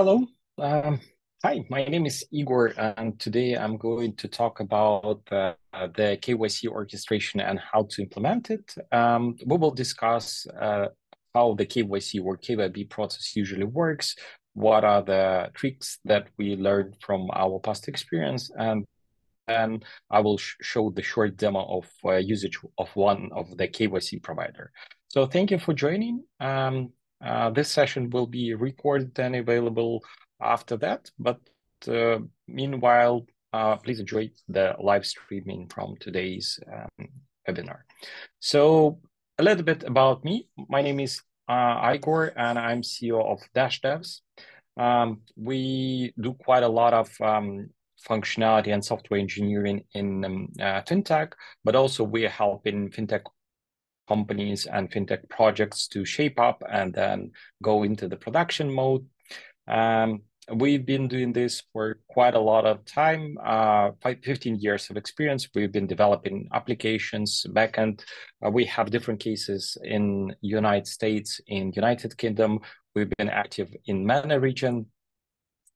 Hello. Um, hi, my name is Igor, and today I'm going to talk about uh, the KYC orchestration and how to implement it. Um, we will discuss uh, how the KYC or KYB process usually works, what are the tricks that we learned from our past experience, and then I will sh show the short demo of uh, usage of one of the KYC provider. So thank you for joining. Um, uh, this session will be recorded and available after that. But uh, meanwhile, uh, please enjoy the live streaming from today's um, webinar. So a little bit about me. My name is uh, Igor, and I'm CEO of DashDevs. Um, we do quite a lot of um, functionality and software engineering in um, uh, fintech, but also we are helping fintech companies and fintech projects to shape up and then go into the production mode. Um, we've been doing this for quite a lot of time, uh, 15 years of experience. We've been developing applications, backend. Uh, we have different cases in United States, in United Kingdom. We've been active in MENA region.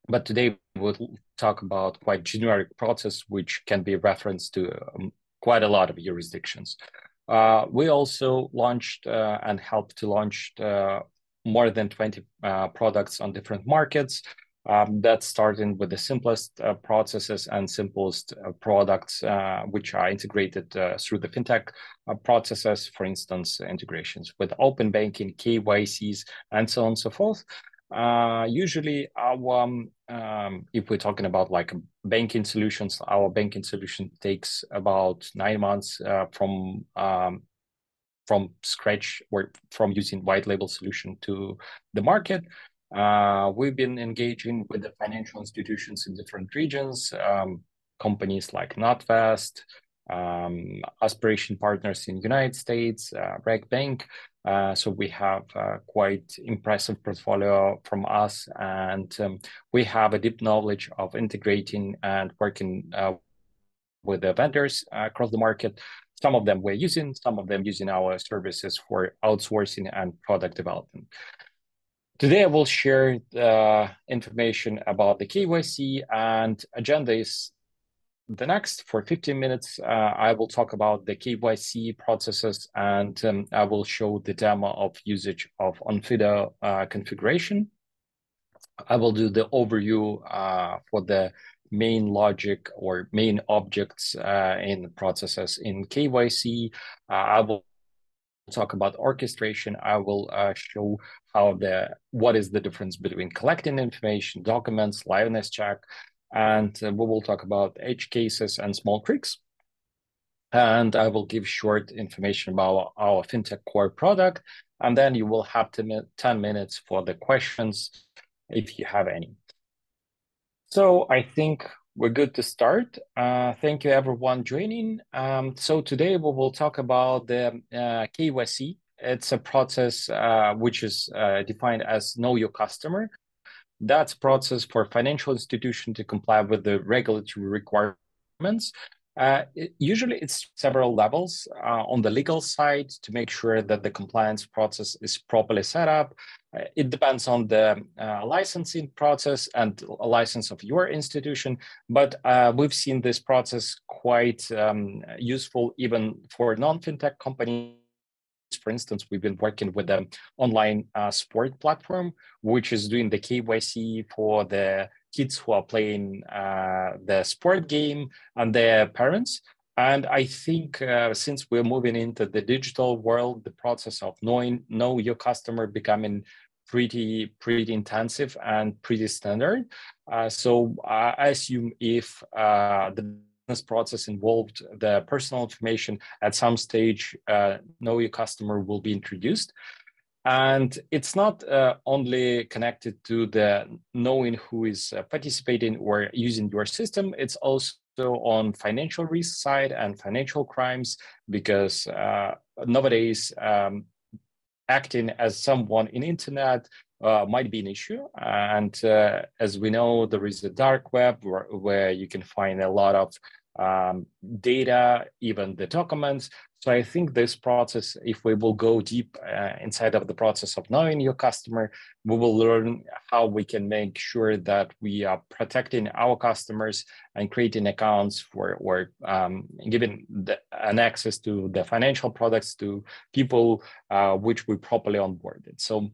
But today we'll talk about quite generic process, which can be referenced to um, quite a lot of jurisdictions. Uh, we also launched uh, and helped to launch uh, more than 20 products on different markets. Um, that's starting with the simplest uh, processes and simplest uh, products, uh, which are integrated through the fintech processes, for instance, integrations with open banking, KYCs, and so on and so forth. Uh, usually our um, um, if we're talking about like banking solutions our banking solution takes about nine months uh, from um, from scratch or from using white label solution to the market uh, we've been engaging with the financial institutions in different regions um, companies like NatWest, um, aspiration partners in United States, uh, Reg Bank. Uh, so we have uh, quite impressive portfolio from us, and um, we have a deep knowledge of integrating and working uh, with the vendors across the market. Some of them we're using, some of them using our services for outsourcing and product development. Today, I will share the information about the KYC and agenda is the next for 15 minutes, uh, I will talk about the KYC processes and um, I will show the demo of usage of Onfido uh, configuration. I will do the overview uh, for the main logic or main objects uh, in processes in KYC. Uh, I will talk about orchestration. I will uh, show how the what is the difference between collecting information, documents, liveness check, and uh, we will talk about edge cases and small tricks. And I will give short information about our FinTech Core product, and then you will have 10 minutes for the questions if you have any. So I think we're good to start. Uh, thank you everyone joining. Um, so today we will talk about the uh, KYC. It's a process uh, which is uh, defined as know your customer. That's process for financial institution to comply with the regulatory requirements. Uh, it, usually it's several levels uh, on the legal side to make sure that the compliance process is properly set up. Uh, it depends on the uh, licensing process and license of your institution, but uh, we've seen this process quite um, useful even for non-fintech companies for instance, we've been working with an online uh, sport platform, which is doing the KYC for the kids who are playing uh, the sport game and their parents. And I think uh, since we're moving into the digital world, the process of knowing know your customer becoming pretty pretty intensive and pretty standard. Uh, so I assume if uh, the process involved the personal information at some stage uh, know your customer will be introduced. And it's not uh, only connected to the knowing who is uh, participating or using your system. It's also on financial risk side and financial crimes because uh, nowadays um, acting as someone in internet uh, might be an issue. And uh, as we know, there is a dark web where, where you can find a lot of um, data, even the documents. So I think this process, if we will go deep uh, inside of the process of knowing your customer, we will learn how we can make sure that we are protecting our customers and creating accounts for or um, giving the, an access to the financial products to people uh, which we properly onboarded. So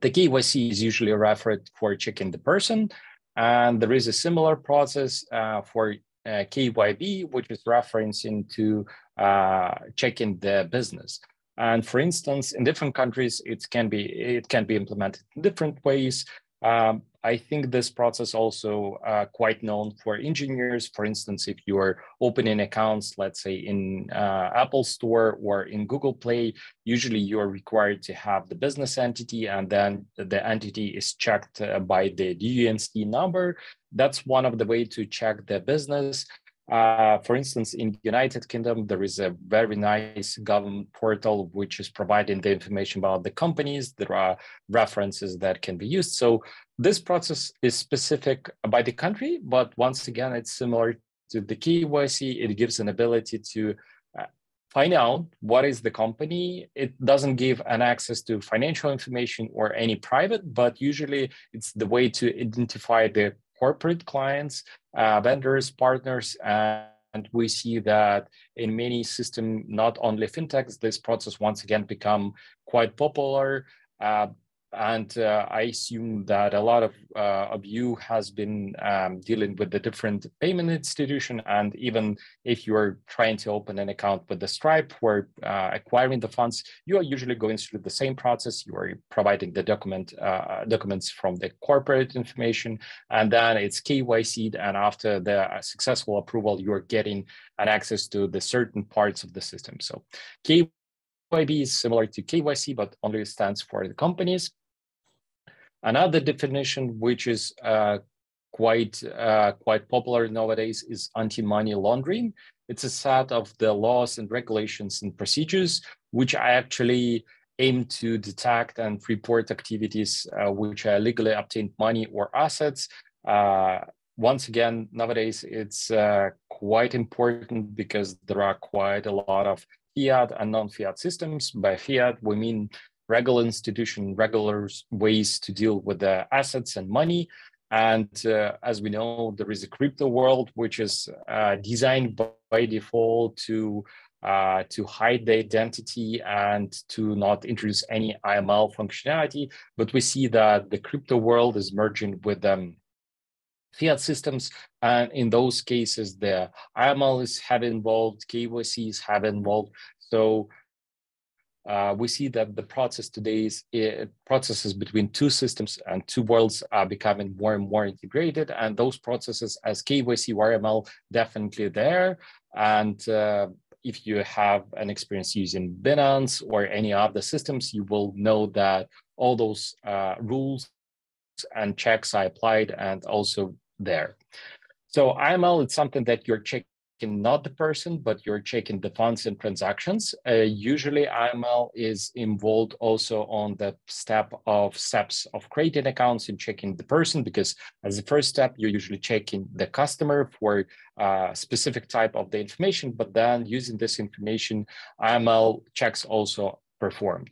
the KYC is usually a referred for checking the person, and there is a similar process uh, for uh, KYB, which is referencing to uh, checking the business. And for instance, in different countries, it can be it can be implemented in different ways. Um, I think this process also uh, quite known for engineers. For instance, if you are opening accounts, let's say in uh, Apple Store or in Google Play, usually you are required to have the business entity, and then the entity is checked uh, by the DUNS number. That's one of the way to check the business. Uh, for instance, in the United Kingdom, there is a very nice government portal which is providing the information about the companies. There are references that can be used. So this process is specific by the country, but once again, it's similar to the KYC. It gives an ability to uh, find out what is the company. It doesn't give an access to financial information or any private, but usually it's the way to identify the corporate clients, uh, vendors, partners, and we see that in many system, not only fintechs, this process once again become quite popular. Uh, and uh, I assume that a lot of, uh, of you has been um, dealing with the different payment institution. And even if you're trying to open an account with the Stripe for uh, acquiring the funds, you are usually going through the same process. You are providing the document uh, documents from the corporate information, and then it's KYC. And after the successful approval, you are getting an access to the certain parts of the system. So KYC KYB is similar to KYC, but only stands for the companies. Another definition, which is uh, quite uh, quite popular nowadays, is anti-money laundering. It's a set of the laws and regulations and procedures which actually aim to detect and report activities uh, which are legally obtained money or assets. Uh, once again, nowadays it's uh, quite important because there are quite a lot of fiat and non-fiat systems. By fiat, we mean regular institution, regular ways to deal with the assets and money. And uh, as we know, there is a crypto world which is uh, designed by default to uh, to hide the identity and to not introduce any AML functionality. But we see that the crypto world is merging with um, fiat systems. And in those cases, the AML is have involved, KYCs have involved. So uh, we see that the process today is it, processes between two systems and two worlds are becoming more and more integrated. And those processes as KYC AML definitely there. And uh, if you have an experience using Binance or any of the systems, you will know that all those uh, rules and checks are applied and also there. So AML is something that you're checking not the person, but you're checking the funds and transactions. Uh, usually AML is involved also on the step of steps of creating accounts and checking the person, because as the first step, you're usually checking the customer for a uh, specific type of the information, but then using this information, AML checks also performed.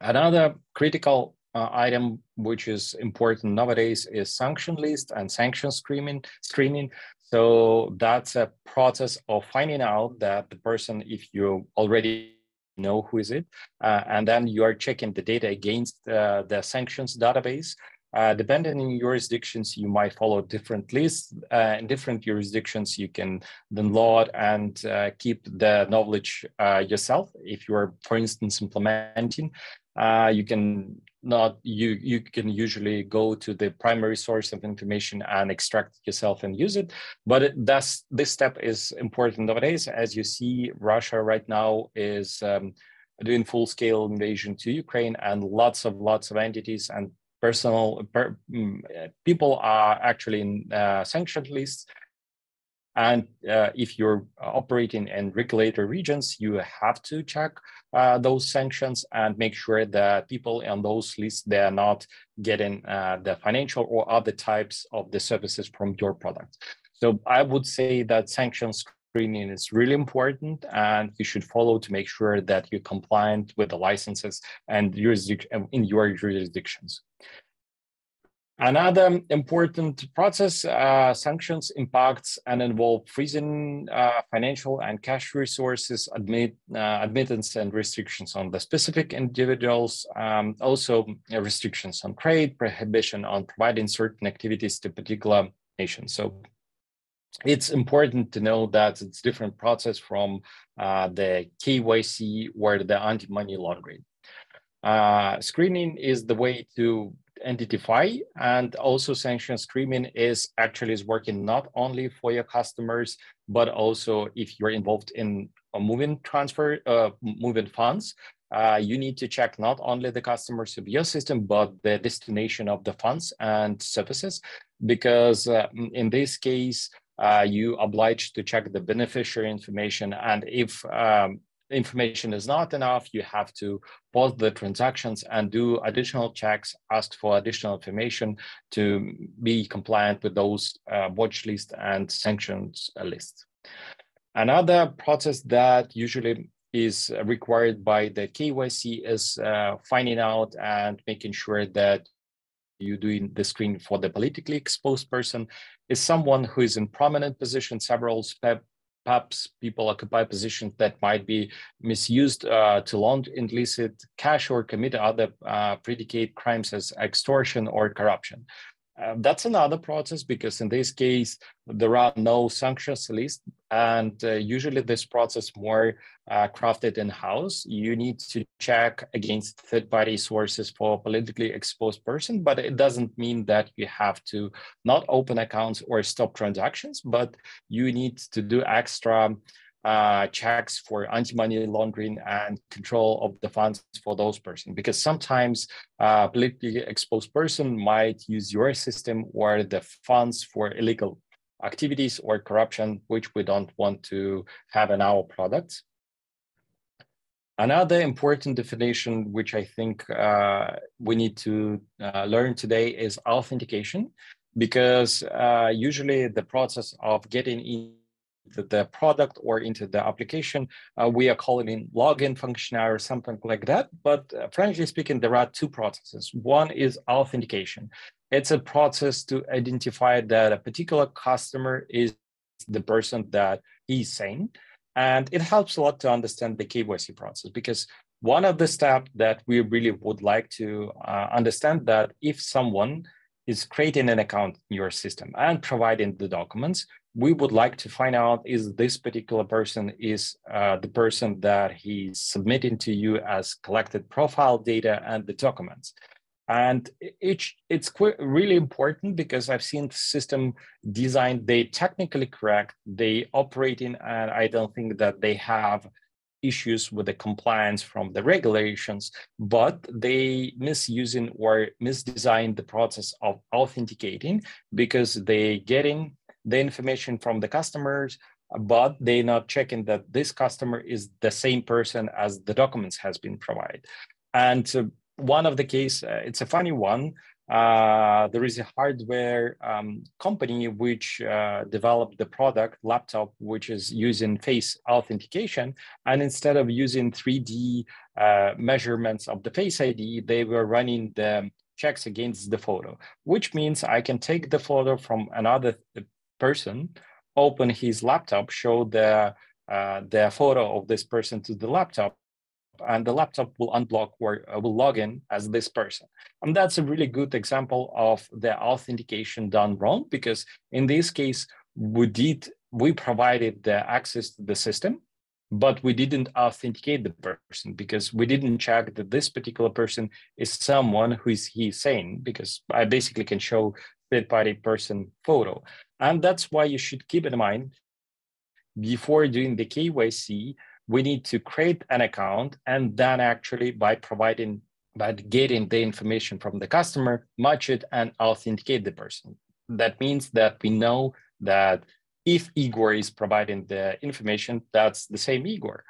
Another critical uh, item which is important nowadays is sanction list and sanction screening. screening. So that's a process of finding out that the person, if you already know who is it, uh, and then you are checking the data against uh, the sanctions database. Uh, depending on jurisdictions, you might follow different lists. Uh, in different jurisdictions, you can download and uh, keep the knowledge yourself. If you are, for instance, implementing, uh, you can not you you can usually go to the primary source of information and extract yourself and use it. But it, that's this step is important nowadays. As you see russia right now is um, doing full scale invasion to ukraine and lots of lots of entities and personal per, um, people are actually in uh, sanctioned lists. And uh, if you're operating in regulated regions, you have to check uh, those sanctions and make sure that people on those lists, they are not getting uh, the financial or other types of the services from your product. So I would say that sanctions screening is really important and you should follow to make sure that you're compliant with the licenses and in your jurisdictions. Another important process, uh, sanctions impacts and involve freezing uh, financial and cash resources, admit, uh, admittance and restrictions on the specific individuals, um, also restrictions on trade, prohibition on providing certain activities to particular nations. So it's important to know that it's different process from uh, the KYC or the anti-money laundering. Uh, screening is the way to identify and also sanction screening is actually is working not only for your customers but also if you're involved in a moving transfer uh, moving funds uh, you need to check not only the customers of your system but the destination of the funds and services. Because uh, in this case uh, you obliged to check the beneficiary information. And if um, information is not enough, you have to pause the transactions and do additional checks, ask for additional information to be compliant with those uh, watch list and sanctions lists. Another process that usually is required by the KYC is uh, finding out and making sure that you doing the screen for the politically exposed person is someone who is in prominent position, several perhaps people occupy positions that might be misused uh, to launder illicit cash or commit other uh, predicate crimes as extortion or corruption. Uh, that's another process because in this case, there are no sanctions list and uh, usually this process more uh, crafted in-house. You need to check against third-party sources for politically exposed person, but it doesn't mean that you have to not open accounts or stop transactions, but you need to do extra uh, checks for anti-money laundering and control of the funds for those persons. Because sometimes uh, politically exposed person might use your system or the funds for illegal activities or corruption, which we don't want to have in our products. Another important definition, which I think uh, we need to uh, learn today is authentication, because uh, usually the process of getting in the, product or into the application, uh, we are calling it login functionality or something like that. But uh, frankly speaking, there are two processes. One is authentication. It's a process to identify that a particular customer is the person that he's saying. And it helps a lot to understand the KYC process because one of the steps that we really would like to uh, understand that if someone is creating an account in your system and providing the documents, we would like to find out is this particular person is uh, the person that he's submitting to you as collected profile data and the documents. And it's it's really important because i've seen the system designed they technically correct they operating and i don't think that they have issues with the compliance from the regulations but they misusing or misdesign the process of authenticating because they getting the information from the customers, but they're not checking that this customer is the same person as the documents has been provided. And uh, one of the case, uh, it's a funny one. Uh, there is a hardware um, company which uh, developed the product laptop, which is using face authentication. And instead of using 3D uh, measurements of the face ID, they were running the checks against the photo, which means I can take the photo from another person open his laptop, show the, uh, the photo of this person to the laptop, and the laptop will unblock or uh, will log in as this person. And that's a really good example of the authentication done wrong, because in this case, we did, we provided the access to the system, but we didn't authenticate the person because we didn't check that this particular person is someone who is he saying, because I basically can show third party person photo. And that's why you should keep in mind before doing the KYC, we need to create an account and then actually by providing, by getting the information from the customer, match it and authenticate the person. That means that we know that if Igor is providing the information, that's the same Igor.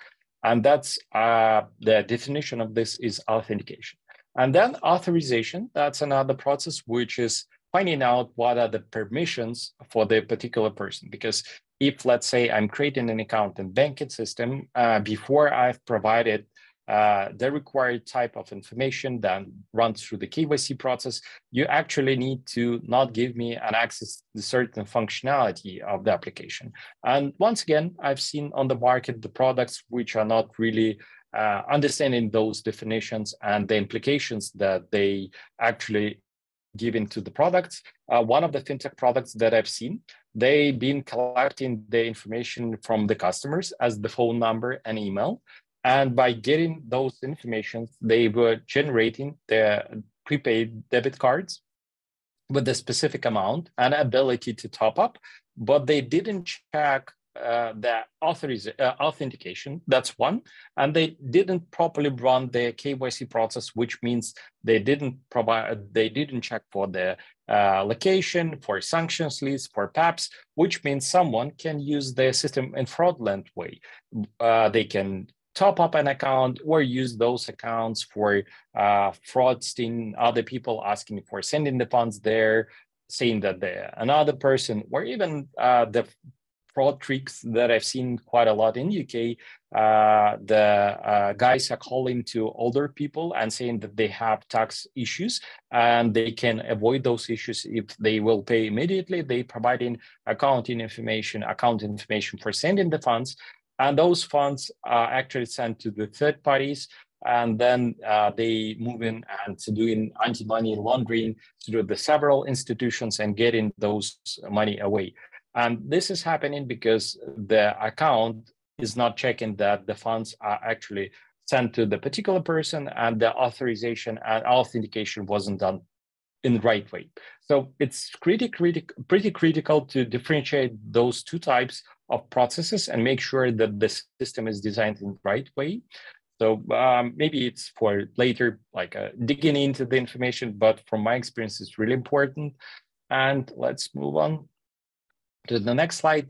And that's uh, the definition of this is authentication. And then authorization, that's another process, which is finding out what are the permissions for the particular person because if let's say I'm creating an account in banking system uh, before I've provided uh, the required type of information then run through the KYC process, you actually need to not give me an access to certain functionality of the application. And once again, I've seen on the market the products which are not really uh, understanding those definitions and the implications that they actually give to the products. Uh, one of the fintech products that I've seen, they've been collecting the information from the customers as the phone number and email. And by getting those information, they were generating the prepaid debit cards with a specific amount and ability to top up, but they didn't check uh, the uh, authentication. That's one. And they didn't properly run the KYC process, which means they didn't provide, they didn't check for the uh, location, for sanctions list, for PEPs, which means someone can use the system in fraudulent way. Uh, they can top up an account or use those accounts for uh, frauding other people asking for sending the funds there, saying that the another person or even uh, the fraud tricks that I've seen quite a lot in UK. Uh, the uh, guys are calling to older people and saying that they have tax issues and they can avoid those issues if they will pay immediately. They providing accounting information, account information for sending the funds, and those funds are actually sent to the third parties and then uh, they move in and to doing anti-money laundering through the several institutions and getting those money away. And this is happening because the account is not checking that the funds are actually sent to the particular person and the authorization and authentication wasn't done in the right way. So it's pretty, critic, pretty critical to differentiate those two types of processes and make sure that the system is designed in the right way. So um, maybe it's for later, like uh, digging into the information, but from my experience, it's really important. And let's move on to the next slide.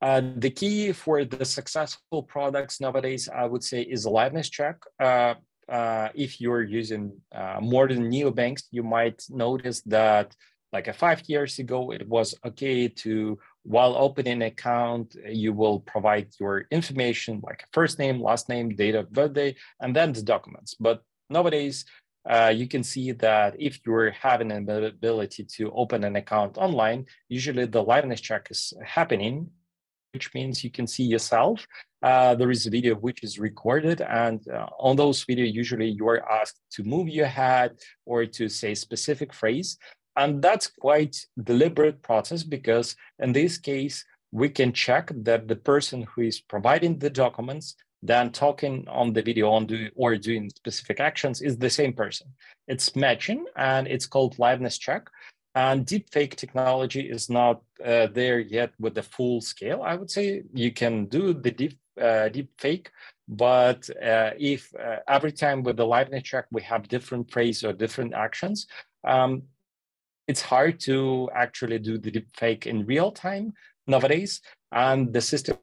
Uh, the key for the successful products nowadays, I would say, is a liveness check. Uh, uh, if you're using uh, more than neobanks, you might notice that like a five years ago, it was okay to, while opening an account, you will provide your information like first name, last name, date of birthday, and then the documents. But nowadays, uh, you can see that if you're having an ability to open an account online, usually the liveness check is happening, which means you can see yourself. Uh, there is a video which is recorded, and uh, on those video, usually you are asked to move your head or to say specific phrase. And that's quite deliberate process because in this case, we can check that the person who is providing the documents then talking on the video on do, or doing specific actions is the same person. It's matching and it's called liveness check. And deepfake technology is not uh, there yet with the full scale. I would say you can do the deep uh, deep fake, but uh, if uh, every time with the liveness check we have different phrase or different actions, um, it's hard to actually do the deep fake in real time nowadays. And the system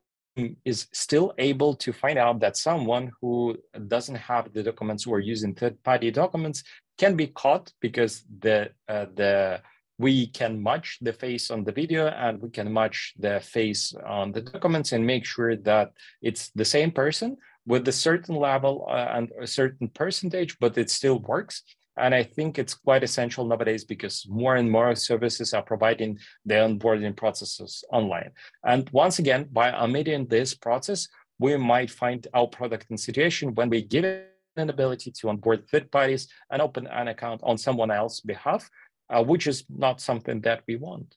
is still able to find out that someone who doesn't have the documents or using third-party documents can be caught because the uh, the we can match the face on the video and we can match the face on the documents and make sure that it's the same person with a certain level uh, and a certain percentage, but it still works. And I think it's quite essential nowadays because more and more services are providing the onboarding processes online. And once again, by omitting this process, we might find our product in situation when we give it an ability to onboard third parties and open an account on someone else's behalf, uh, which is not something that we want.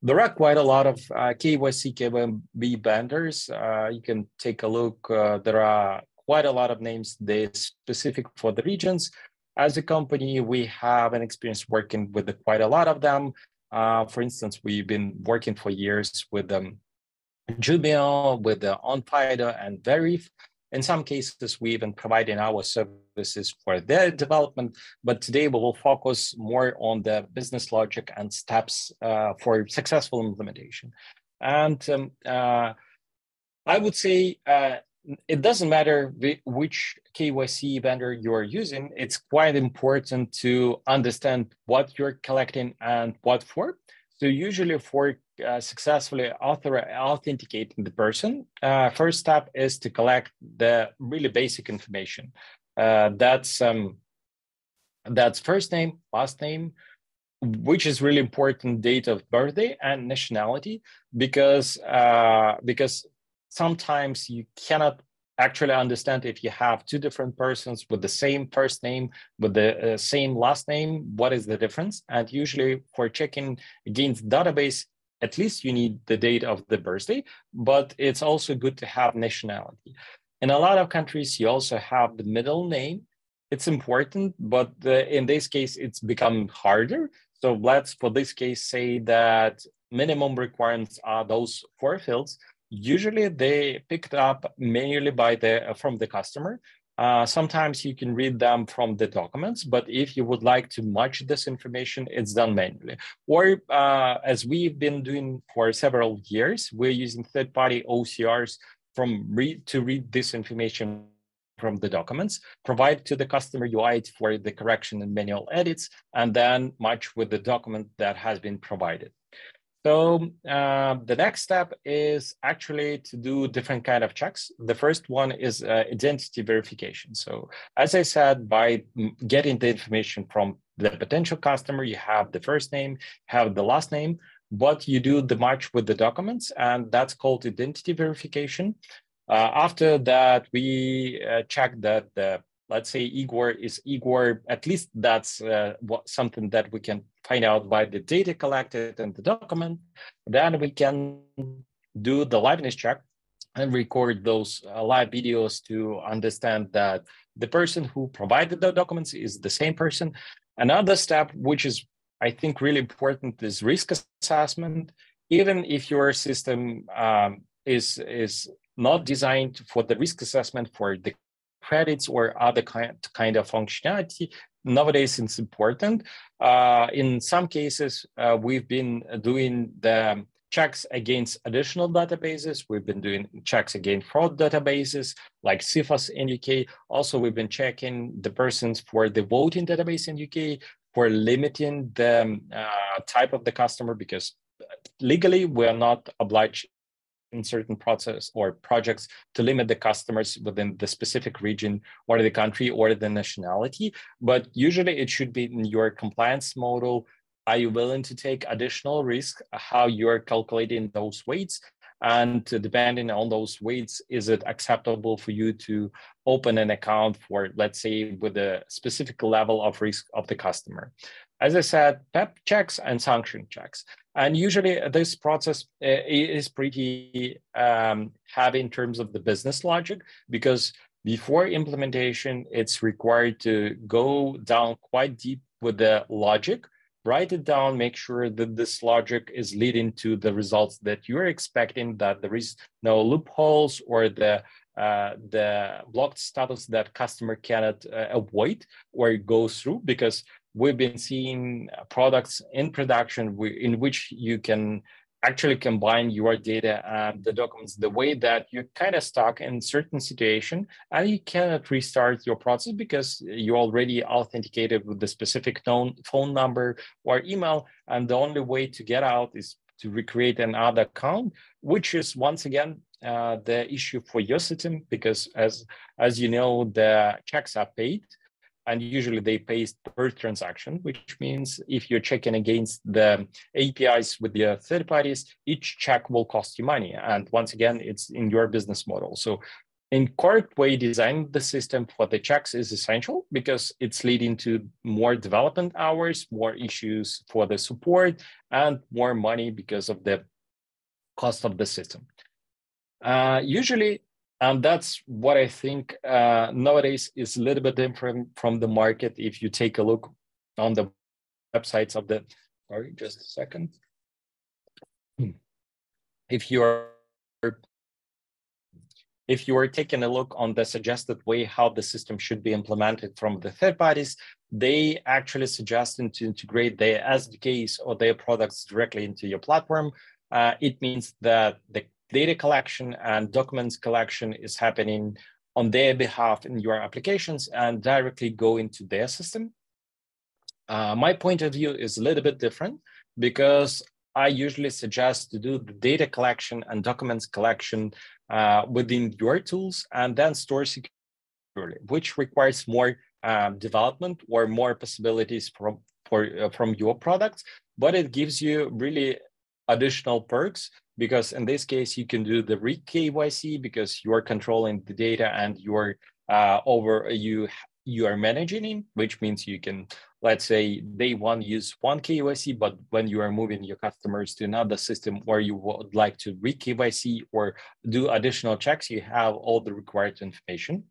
There are quite a lot of uh, KYC, KYB vendors. Uh, you can take a look. Uh, there are quite a lot of names they specific for the regions. As a company, we have an experience working with quite a lot of them. Uh, for instance, we've been working for years with um, Jumio, with the Onfido and Veriff. In some cases, we even providing our services for their development, but today we will focus more on the business logic and steps uh, for successful implementation. And um, uh, I would say uh, it doesn't matter which KYC vendor you're using, it's quite important to understand what you're collecting and what for. So usually for uh, successfully author authenticating the person, uh, first step is to collect the really basic information. Uh, that's um, that's first name, last name, which is really important, date of birthday and nationality, because uh, because sometimes you cannot actually understand if you have two different persons with the same first name with the uh, same last name what is the difference? And usually for checking against database at least you need the date of the birthday but it's also good to have nationality. In a lot of countries you also have the middle name. It's important but the, in this case it's become harder. So let's for this case say that minimum requirements are those four fields usually they picked up manually by the from the customer. Uh, sometimes you can read them from the documents, but if you would like to match this information, it's done manually. Or uh, as we've been doing for several years, we're using third-party OCRs from read to read this information from the documents, provide to the customer UI for the correction and manual edits, and then match with the document that has been provided. So uh, the next step is actually to do different kind of checks. The first one is uh, identity verification. So as I said, by getting the information from the potential customer, you have the first name, have the last name, but you do the match with the documents, and that's called identity verification. Uh, after that, we uh, check that the let's say Igor is Igor, at least that's uh, what, something that we can find out by the data collected and the document. Then we can do the liveness check and record those uh, live videos to understand that the person who provided the documents is the same person. Another step, which is I think really important, is risk assessment. Even if your system um, is is not designed for the risk assessment for the credits or other kind, kind of functionality. Nowadays, it's important. Uh, in some cases, uh, we've been doing the checks against additional databases. We've been doing checks against fraud databases like CIFAS in UK. Also, we've been checking the persons for the voting database in UK for limiting the uh, type of the customer because legally we are not obliged in certain process or projects to limit the customers within the specific region or the country or the nationality. But usually it should be in your compliance model. Are you willing to take additional risk? How you're calculating those weights? And depending on those weights, is it acceptable for you to open an account for, let's say, with a specific level of risk of the customer? As I said, PEP checks and sanction checks. And usually this process uh, is pretty um, heavy in terms of the business logic because before implementation, it's required to go down quite deep with the logic, write it down, make sure that this logic is leading to the results that you're expecting, that there is no loopholes or the uh, the blocked status that customer cannot uh, avoid or go through because we've been seeing products in production in which you can actually combine your data and the documents the way that you're kind of stuck in certain situation and you cannot restart your process because you already authenticated with the specific phone number or email. And the only way to get out is to recreate another account which is once again uh, the issue for your system because as as you know the checks are paid and usually they pay per transaction, which means if you're checking against the APIs with the third parties, each check will cost you money. And once again, it's in your business model. So in correct way, designing the system for the checks is essential because it's leading to more development hours, more issues for the support, and more money because of the cost of the system. Uh, usually, and that's what I think uh, nowadays is a little bit different from the market. If you take a look on the websites of the, sorry, just a second. If you're if you are taking a look on the suggested way how the system should be implemented from the third parties, they actually suggesting to integrate their SDKs or their products directly into your platform. Uh, it means that the data collection and documents collection is happening on their behalf in your applications and directly go into their system. Uh, my point of view is a little bit different because I usually suggest to do the data collection and documents collection uh, within your tools and then store securely, which requires more um, development or more possibilities from for uh, from your products, but it gives you really additional perks because in this case you can do the re KYC because you are controlling the data and you're uh, over you you are managing it, which means you can let's say day one use one KYC, but when you are moving your customers to another system where you would like to re KYC or do additional checks, you have all the required information.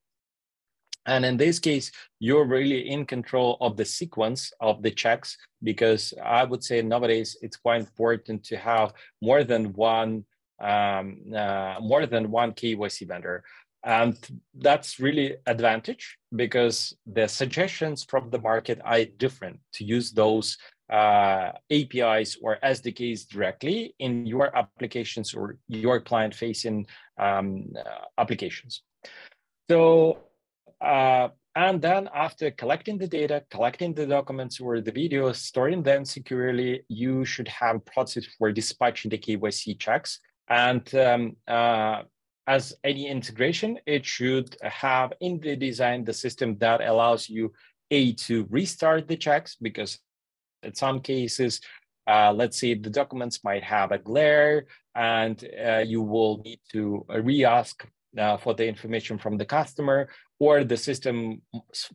And in this case, you're really in control of the sequence of the checks because I would say nowadays it's quite important to have more than one um, uh, more than one KYC vendor. And that's really advantage because the suggestions from the market are different to use those uh, APIs or SDKs directly in your applications or your client facing um, uh, applications. So uh, and then after collecting the data, collecting the documents or the videos, storing them securely, you should have process for dispatching the KYC checks. And um, uh, as any integration, it should have in the design the system that allows you a to restart the checks because in some cases, uh, let's say the documents might have a glare and uh, you will need to re-ask uh, for the information from the customer, or the system,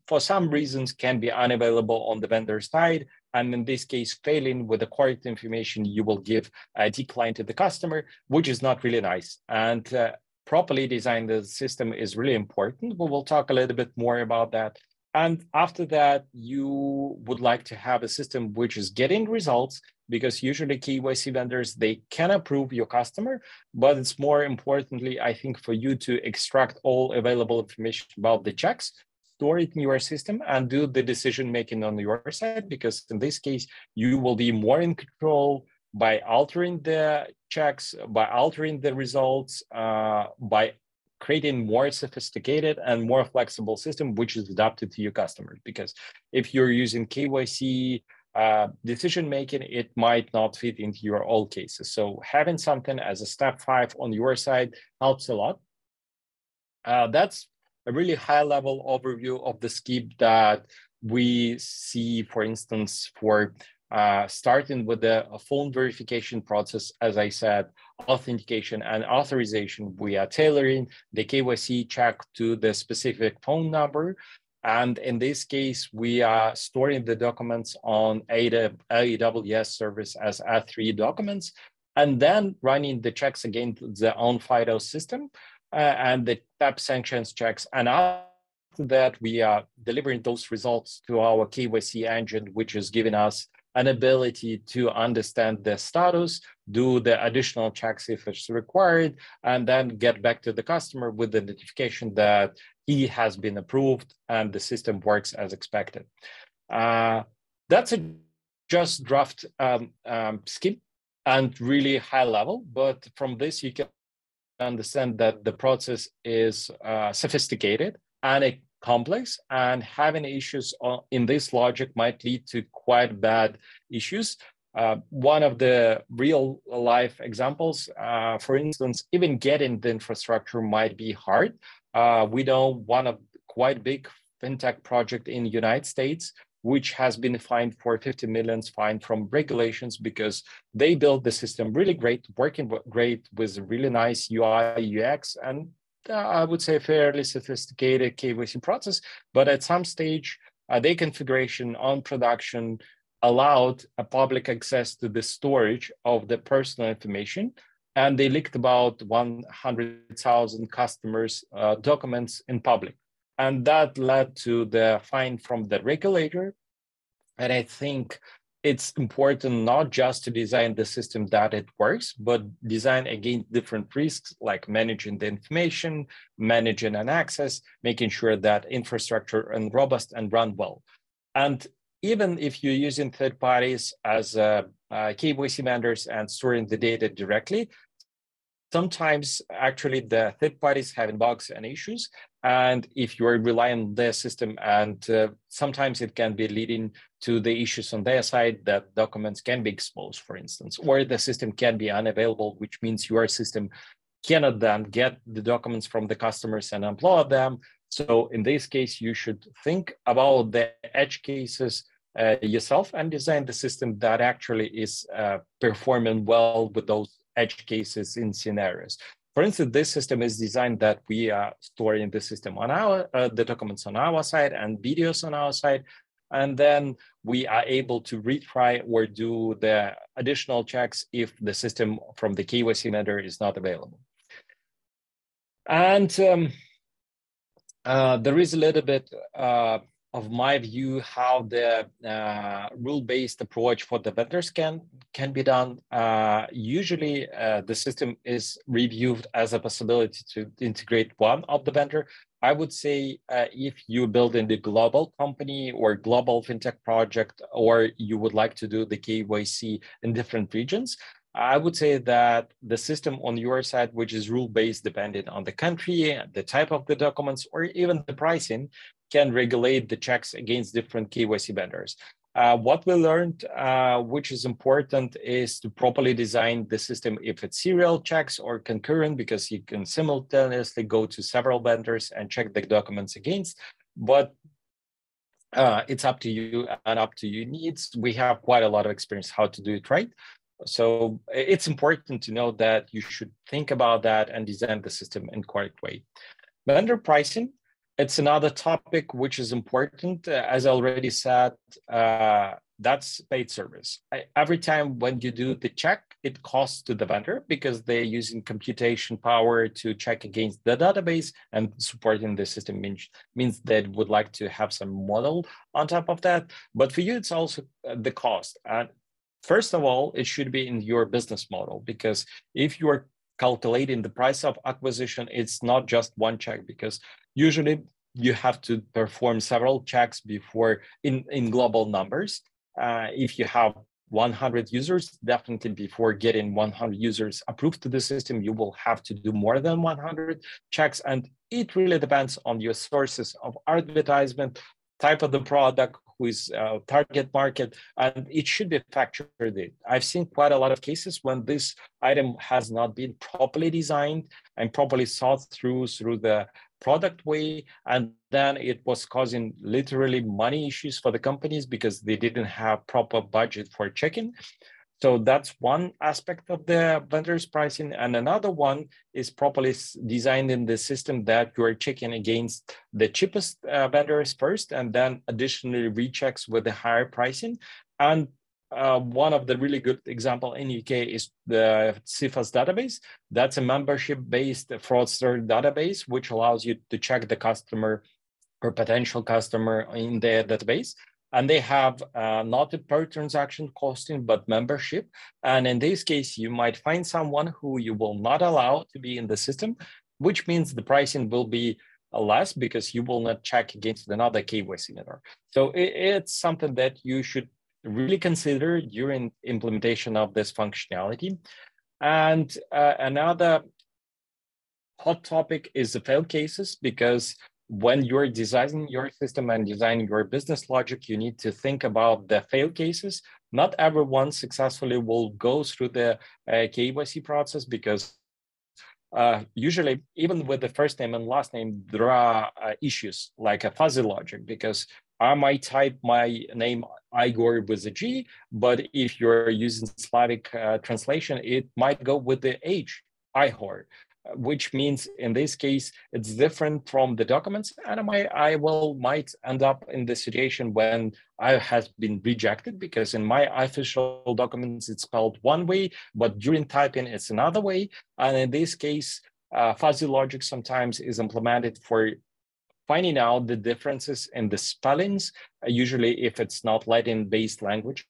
for some reasons, can be unavailable on the vendor side. And in this case, failing with the correct information, you will give a decline to the customer, which is not really nice. And uh, properly design the system is really important. We will talk a little bit more about that. And after that, you would like to have a system which is getting results because usually KYC vendors, they can approve your customer, but it's more importantly, I think for you to extract all available information about the checks, store it in your system and do the decision making on your side, because in this case, you will be more in control by altering the checks, by altering the results, uh, by creating more sophisticated and more flexible system, which is adapted to your customers. Because if you're using KYC uh, decision making, it might not fit into your all cases. So having something as a step five on your side helps a lot. Uh, that's a really high level overview of the skip that we see, for instance, for uh, starting with the phone verification process, as I said, authentication and authorization, we are tailoring the KYC check to the specific phone number and in this case, we are storing the documents on AWS service as S3 documents, and then running the checks against the Onfido system uh, and the TAP sanctions checks. And after that, we are delivering those results to our KYC engine, which is giving us an ability to understand the status, do the additional checks if it's required, and then get back to the customer with the notification that he has been approved and the system works as expected. Uh, that's a just draft um, um, scheme and really high level, but from this you can understand that the process is uh, sophisticated and complex and having issues in this logic might lead to quite bad issues. Uh, one of the real life examples, uh, for instance, even getting the infrastructure might be hard. Uh, we know one of quite big fintech project in the United States, which has been fined for 50 millions fine from regulations because they built the system really great, working great with really nice UI, UX, and uh, I would say fairly sophisticated KYC process, but at some stage, uh, their configuration on production allowed a public access to the storage of the personal information. And they leaked about 100,000 customers' uh, documents in public. And that led to the fine from the regulator. And I think it's important not just to design the system that it works, but design against different risks like managing the information, managing an access, making sure that infrastructure and robust and run well. And even if you're using third parties as uh, uh, KYC vendors and storing the data directly, sometimes actually the third parties having bugs and issues. And if you're relying on their system and uh, sometimes it can be leading to the issues on their side that documents can be exposed, for instance, or the system can be unavailable, which means your system cannot then get the documents from the customers and upload them. So in this case, you should think about the edge cases uh, yourself and design the system that actually is uh, performing well with those edge cases in scenarios. For instance, this system is designed that we are storing the system on our, uh, the documents on our side and videos on our side. And then we are able to retry or do the additional checks if the system from the KYC vendor is not available. And um, uh, there is a little bit uh, of my view how the uh, rule-based approach for the vendors can can be done. Uh, usually, uh, the system is reviewed as a possibility to integrate one of the vendor. I would say uh, if you build in the global company or global fintech project, or you would like to do the KYC in different regions, I would say that the system on your side, which is rule-based depending on the country, the type of the documents, or even the pricing, can regulate the checks against different KYC vendors. Uh, what we learned, uh, which is important, is to properly design the system if it's serial checks or concurrent, because you can simultaneously go to several vendors and check the documents against. But uh, it's up to you and up to your needs. We have quite a lot of experience how to do it right. So it's important to know that you should think about that and design the system in correct way. Vendor pricing, it's another topic which is important. Uh, as I already said, uh, that's paid service. I, every time when you do the check, it costs to the vendor because they're using computation power to check against the database and supporting the system means, means they would like to have some model on top of that. But for you, it's also uh, the cost. And First of all, it should be in your business model because if you are calculating the price of acquisition, it's not just one check because usually you have to perform several checks before in, in global numbers. Uh, if you have 100 users, definitely before getting 100 users approved to the system, you will have to do more than 100 checks. And it really depends on your sources of advertisement, type of the product, who is uh, target market, and it should be factored in. I've seen quite a lot of cases when this item has not been properly designed and properly thought through through the product way, and then it was causing literally money issues for the companies because they didn't have proper budget for checking. So that's one aspect of the vendor's pricing. And another one is properly designed in the system that you're checking against the cheapest uh, vendors first, and then additionally rechecks with the higher pricing. And uh, one of the really good example in UK is the CIFAS database. That's a membership-based fraudster database, which allows you to check the customer or potential customer in their database and they have uh, not a per transaction costing, but membership. And in this case, you might find someone who you will not allow to be in the system, which means the pricing will be less because you will not check against another KYC vendor. So it, it's something that you should really consider during implementation of this functionality. And uh, another hot topic is the fail cases because when you're designing your system and designing your business logic, you need to think about the fail cases. Not everyone successfully will go through the uh, KYC process because uh, usually, even with the first name and last name, there are uh, issues like a fuzzy logic because I might type my name Igor with a G, but if you're using Slavic uh, translation, it might go with the H, Ihor which means in this case it's different from the documents and I, might, I will might end up in the situation when I has been rejected because in my official documents it's spelled one way but during typing it's another way and in this case uh, fuzzy logic sometimes is implemented for finding out the differences in the spellings uh, usually if it's not Latin based language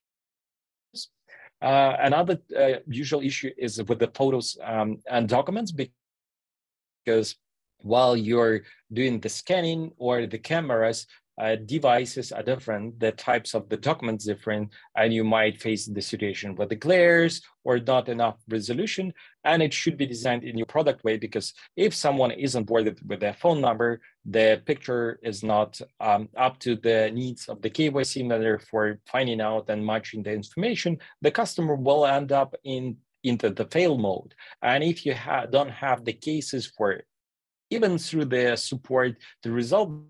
uh, another uh, usual issue is with the photos um, and documents because while you're doing the scanning or the cameras, uh, devices are different, the types of the documents different, and you might face the situation with the glares or not enough resolution. And it should be designed in your product way because if someone isn't boarded with their phone number, the picture is not um, up to the needs of the KYC manager for finding out and matching the information, the customer will end up in into the fail mode. And if you ha don't have the cases for even through the support to resolve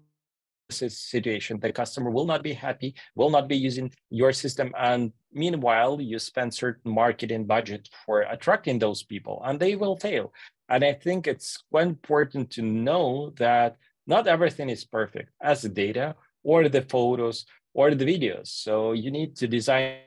situation, the customer will not be happy, will not be using your system. And meanwhile, you spend certain marketing budget for attracting those people and they will fail. And I think it's quite important to know that not everything is perfect as the data or the photos or the videos. So you need to design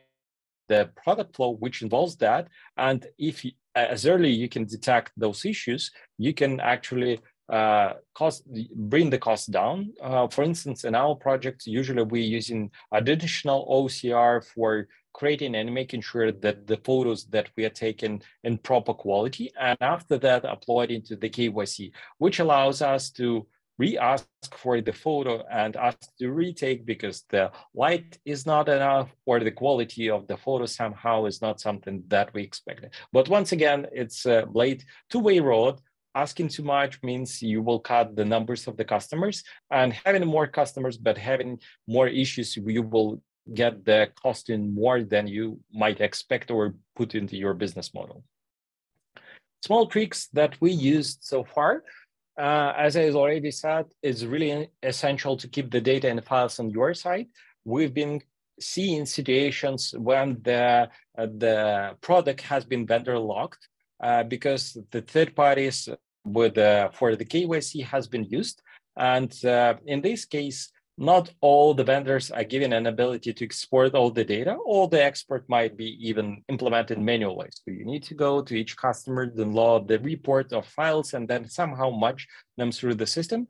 the product flow which involves that. And if as early you can detect those issues, you can actually uh, cost bring the cost down. Uh, for instance, in our projects, usually we're using additional OCR for creating and making sure that the photos that we are taking in proper quality, and after that, upload into the KYC, which allows us to re-ask for the photo and ask to retake because the light is not enough or the quality of the photo somehow is not something that we expected. But once again, it's a blade two-way road asking too much means you will cut the numbers of the customers and having more customers but having more issues you will get the cost in more than you might expect or put into your business model. Small tricks that we used so far uh, as i already said is really essential to keep the data and files on your side. We've been seeing situations when the uh, the product has been vendor locked uh, because the third parties with uh, for the KYC has been used. And uh, in this case, not all the vendors are given an ability to export all the data. All the export might be even implemented manually. So you need to go to each customer, download the report of files, and then somehow match them through the system.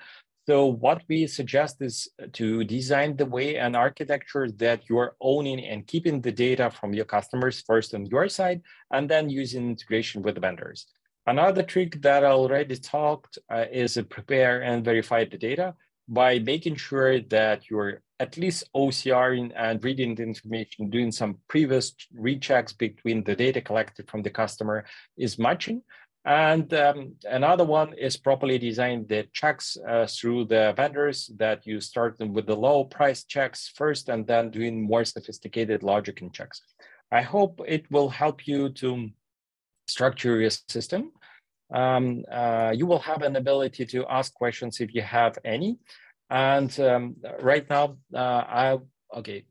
So what we suggest is to design the way and architecture that you're owning and keeping the data from your customers first on your side, and then using integration with the vendors. Another trick that I already talked uh, is prepare and verify the data by making sure that you're at least OCRing and reading the information, doing some previous rechecks between the data collected from the customer is matching. And um, another one is properly design the checks uh, through the vendors that you start them with the low price checks first and then doing more sophisticated logic and checks. I hope it will help you to structure your system. Um, uh, you will have an ability to ask questions if you have any. And um, right now, uh, I, okay,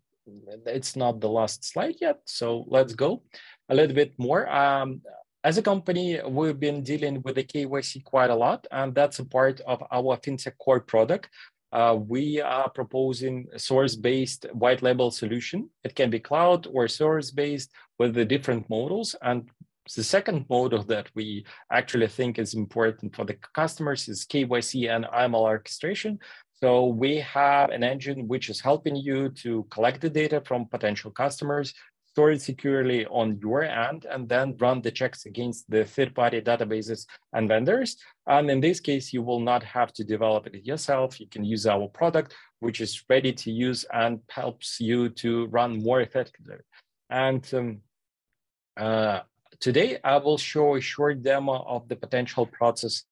it's not the last slide yet, so let's go a little bit more. Um, as a company, we've been dealing with the KYC quite a lot, and that's a part of our FinTech core product. Uh, we are proposing a source-based white label solution. It can be cloud or source-based with the different models, and the second model that we actually think is important for the customers is KYC and AML orchestration. So we have an engine which is helping you to collect the data from potential customers, store it securely on your end, and then run the checks against the third-party databases and vendors. And in this case, you will not have to develop it yourself. You can use our product, which is ready to use and helps you to run more effectively. And um, uh, Today, I will show a short demo of the potential process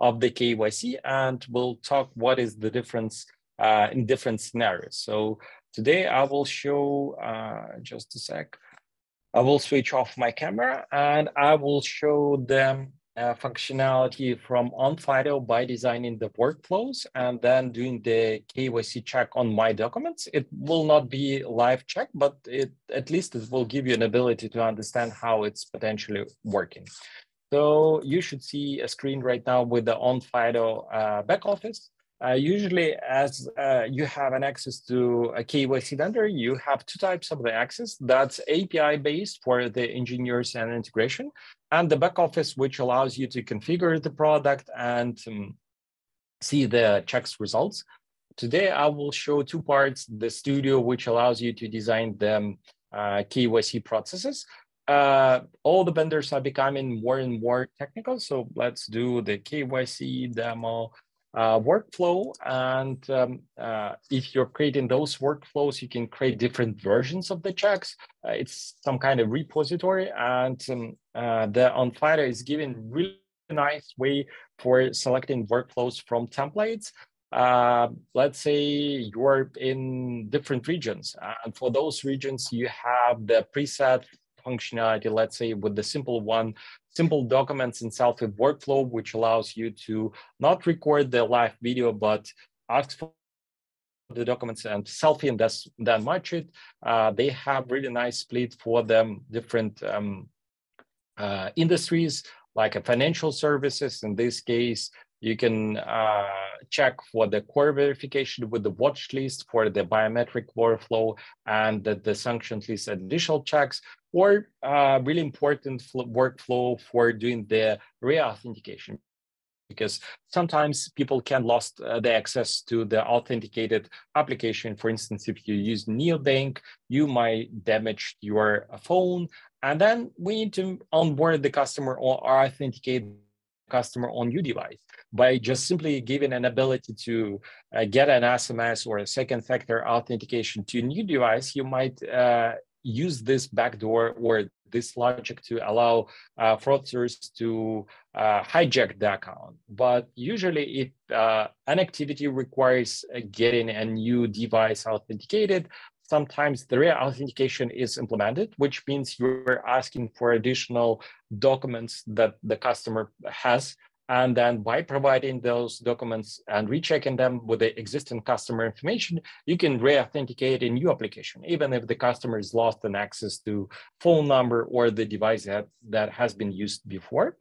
of the KYC, and we'll talk what is the difference uh, in different scenarios. So today I will show, uh, just a sec, I will switch off my camera and I will show them uh, functionality from Onfido by designing the workflows and then doing the KYC check on my documents. It will not be live check, but it at least it will give you an ability to understand how it's potentially working. So you should see a screen right now with the Onfido uh, back office. Uh, usually, as uh, you have an access to a KYC vendor, you have two types of the access. That's API based for the engineers and integration, and the back office, which allows you to configure the product and um, see the checks results. Today, I will show two parts, the studio, which allows you to design the um, uh, KYC processes. Uh, all the vendors are becoming more and more technical. So let's do the KYC demo uh, workflow. And um, uh, if you're creating those workflows, you can create different versions of the checks. Uh, it's some kind of repository, and um, uh, the Onfido is giving really nice way for selecting workflows from templates. Uh, let's say you're in different regions, and for those regions, you have the preset functionality, let's say with the simple one, simple documents in Selfie workflow, which allows you to not record the live video, but ask for the documents and selfie and that's, then match it. Uh, they have really nice split for them different um, uh, industries like a financial services. In this case, you can uh, check for the core verification with the watch list for the biometric workflow and the, the sanctioned list additional checks, or uh, really important workflow for doing the re-authentication because sometimes people can lost uh, the access to the authenticated application. For instance, if you use neobank, you might damage your phone, and then we need to onboard the customer or authenticate the customer on your device by just simply giving an ability to uh, get an SMS or a second factor authentication to a new device, you might uh, use this backdoor or this logic to allow uh, fraudsters to uh, hijack the account. But usually if uh, an activity requires getting a new device authenticated, sometimes the real authentication is implemented, which means you're asking for additional documents that the customer has. And then by providing those documents and rechecking them with the existing customer information, you can re-authenticate a new application, even if the customer has lost an access to phone number or the device that, that has been used before.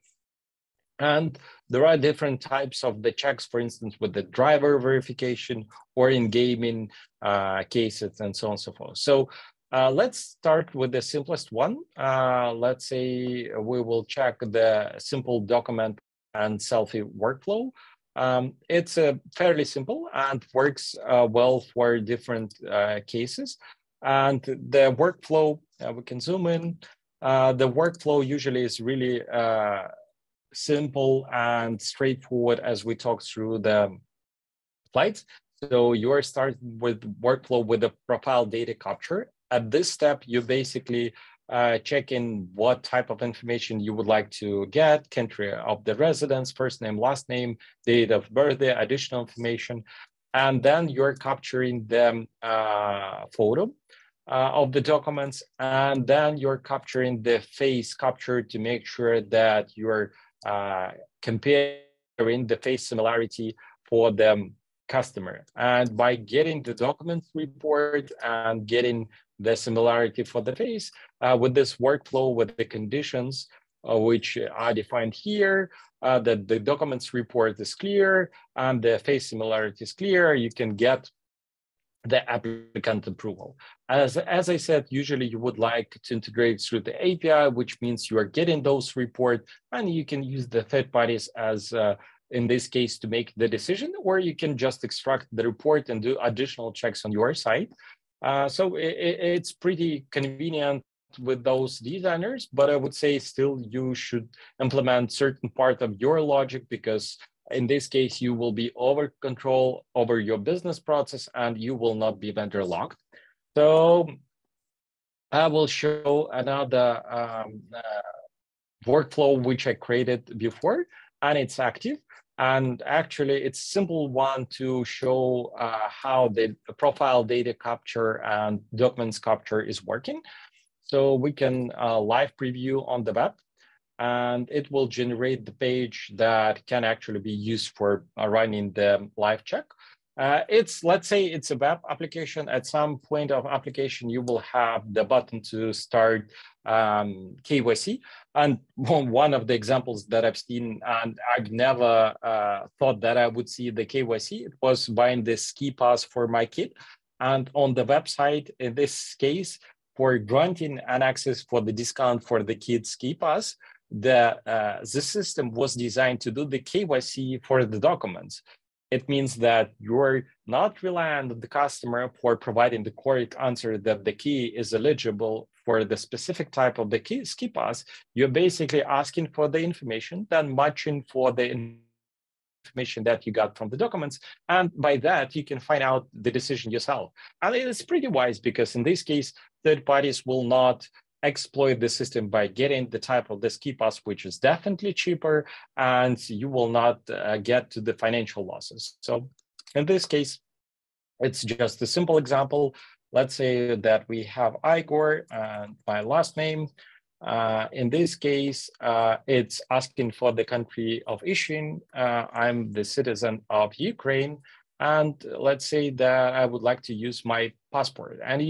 And there are different types of the checks, for instance, with the driver verification or in gaming uh, cases and so on and so forth. So uh, let's start with the simplest one. Uh, let's say we will check the simple document and selfie workflow. Um, it's uh, fairly simple and works uh, well for different uh, cases. And the workflow, we can zoom in. the workflow usually is really simple and straightforward as we talk through the slides. So you are starting with workflow with the profile data capture. At this step, you basically uh, check in what type of information you would like to get, country of the residence, first name, last name, date of birth, additional information. And then you're capturing the uh, photo uh, of the documents. And then you're capturing the face capture to make sure that you're uh, comparing the face similarity for the customer. And by getting the documents report and getting the similarity for the face uh, with this workflow with the conditions uh, which are defined here, uh, that the documents report is clear and the face similarity is clear, you can get the applicant approval. As, as I said, usually you would like to integrate through the API, which means you are getting those reports and you can use the third parties as, uh, in this case, to make the decision, or you can just extract the report and do additional checks on your side. Uh, so it, it's pretty convenient with those designers, but I would say still you should implement certain part of your logic because in this case, you will be over control over your business process and you will not be vendor locked. So I will show another um, uh, workflow which I created before and it's active. And actually it's simple one to show uh, how the profile data capture and documents capture is working. So we can uh, live preview on the web and it will generate the page that can actually be used for uh, running the live check. Uh, it's, let's say it's a web application. At some point of application, you will have the button to start um, KYC. And one of the examples that I've seen, and I've never uh, thought that I would see the KYC, it was buying the ski pass for my kid. And on the website, in this case, for granting an access for the discount for the kids ski pass, the, uh, the system was designed to do the KYC for the documents. It means that you're not relying on the customer for providing the correct answer that the key is eligible for the specific type of the key ski pass. You're basically asking for the information, then matching for the information that you got from the documents. And by that, you can find out the decision yourself. And it is pretty wise because in this case, third parties will not exploit the system by getting the type of this key pass, which is definitely cheaper, and you will not uh, get to the financial losses. So in this case, it's just a simple example. Let's say that we have Igor and my last name. Uh, in this case, uh, it's asking for the country of issuing. Uh, I'm the citizen of Ukraine. And let's say that I would like to use my passport. And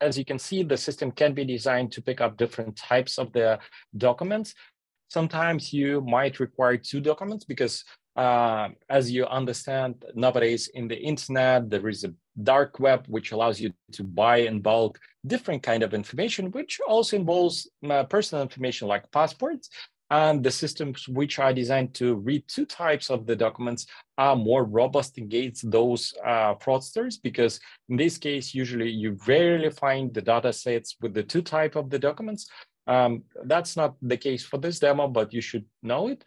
as you can see, the system can be designed to pick up different types of the documents. Sometimes you might require two documents because uh, as you understand, nowadays in the internet, there is a dark web, which allows you to buy in bulk different kind of information, which also involves uh, personal information like passports. And the systems which are designed to read two types of the documents are more robust against those uh, fraudsters, because in this case, usually you rarely find the data sets with the two type of the documents. Um, that's not the case for this demo, but you should know it.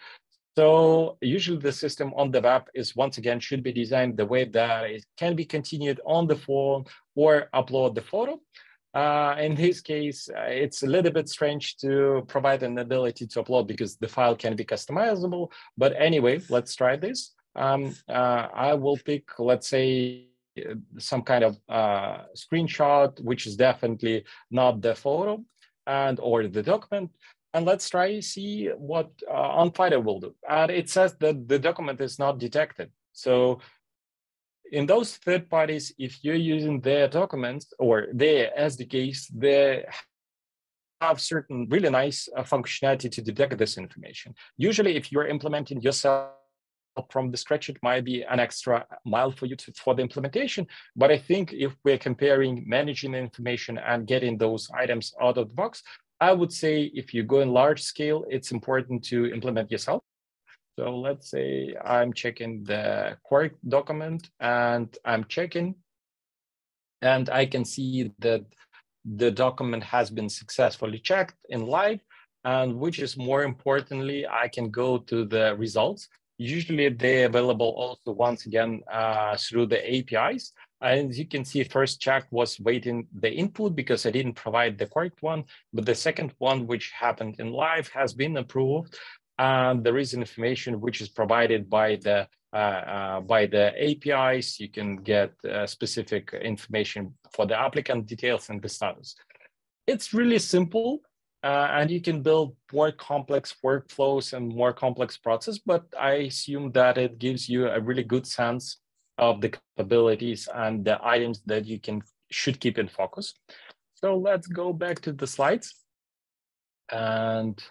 So usually the system on the web is once again should be designed the way that it can be continued on the phone or upload the photo. Uh, in this case, uh, it's a little bit strange to provide an ability to upload because the file can be customizable. But anyway, let's try this. Um, uh, I will pick, let's say, some kind of uh, screenshot, which is definitely not the photo and or the document and let's try see what uh, Onfido will do. And it says that the document is not detected. So in those third parties, if you're using their documents or their SDKs, they have certain really nice uh, functionality to detect this information. Usually, if you're implementing yourself from the scratch, it might be an extra mile for you to, for the implementation. But I think if we're comparing managing information and getting those items out of the box, I would say if you go in large scale, it's important to implement yourself. So let's say I'm checking the Quark document and I'm checking and I can see that the document has been successfully checked in live and which is more importantly, I can go to the results. Usually they're available also once again uh, through the APIs. And you can see, first check was waiting the input because I didn't provide the correct one, but the second one, which happened in live, has been approved. And there is information which is provided by the uh, uh, by the APIs. You can get uh, specific information for the applicant details and the status. It's really simple. Uh, and you can build more complex workflows and more complex process, but I assume that it gives you a really good sense of the capabilities and the items that you can should keep in focus. So let's go back to the slides. And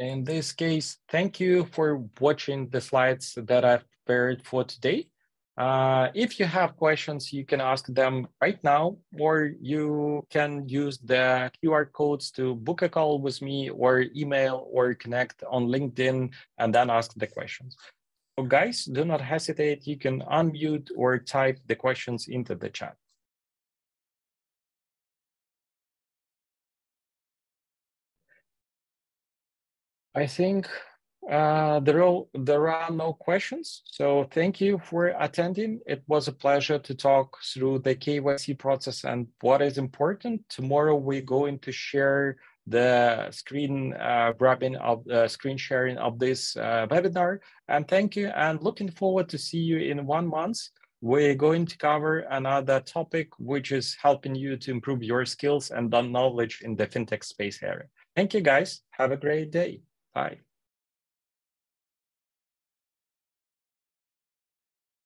in this case, thank you for watching the slides that I've prepared for today. Uh, if you have questions, you can ask them right now, or you can use the QR codes to book a call with me or email or connect on LinkedIn and then ask the questions. So guys, do not hesitate. You can unmute or type the questions into the chat. I think uh, there, are, there are no questions. So thank you for attending. It was a pleasure to talk through the KYC process and what is important. Tomorrow we're going to share the screen uh, grabbing of uh, screen sharing of this uh, webinar. And thank you and looking forward to see you in one month. We're going to cover another topic, which is helping you to improve your skills and knowledge in the fintech space area. Thank you guys. Have a great day. Bye.